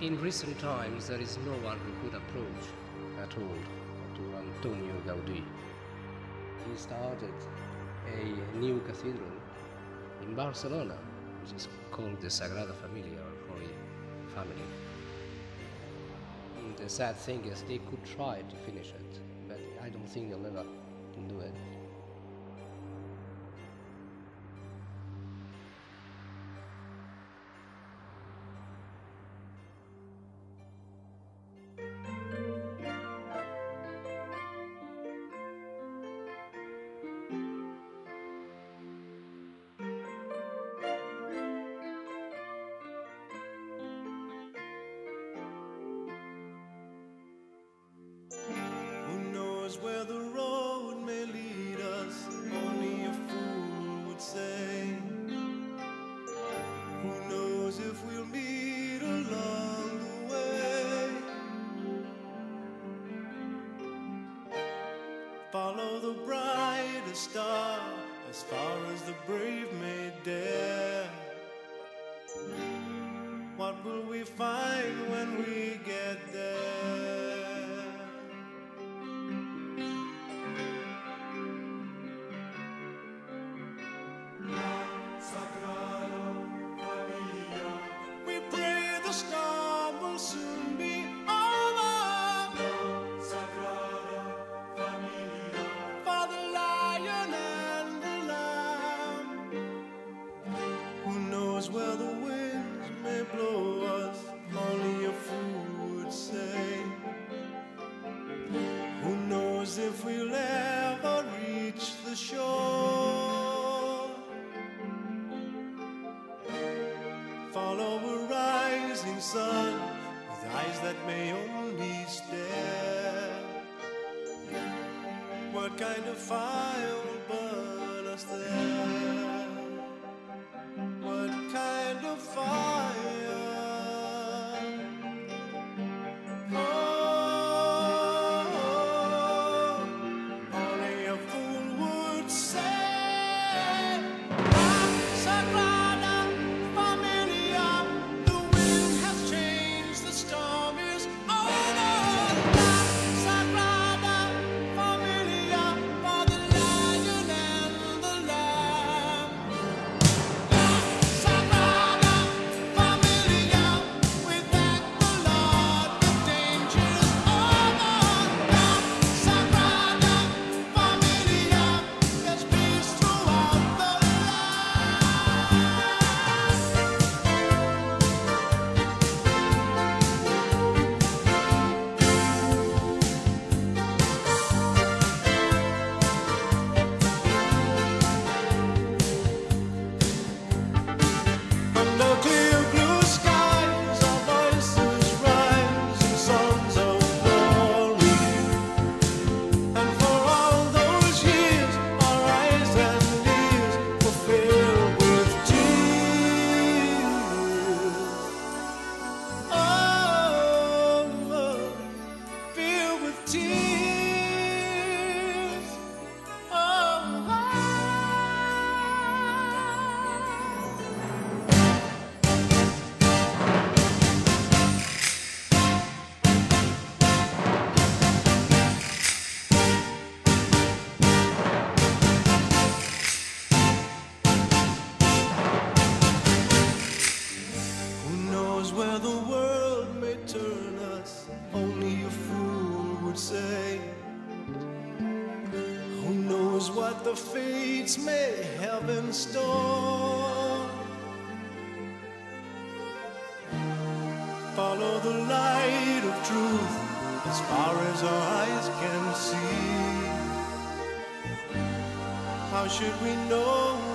In recent times, there is no one who could approach at all to Antonio Gaudí. He started a new cathedral in Barcelona, which is called the Sagrada Familia or Holy Family. The sad thing is they could try to finish it, but I don't think they'll ever do it. Knows where the road may lead us? Only a fool would say. Who knows if we'll meet along the way? Follow the brightest star as far as the brave knows where the winds may blow us? Only a fool would say. Who knows if we'll ever reach the shore? Follow a rising sun with eyes that may only stare. What kind of fire will burn us there? What the fates may have in store? Follow the light of truth as far as our eyes can see. How should we know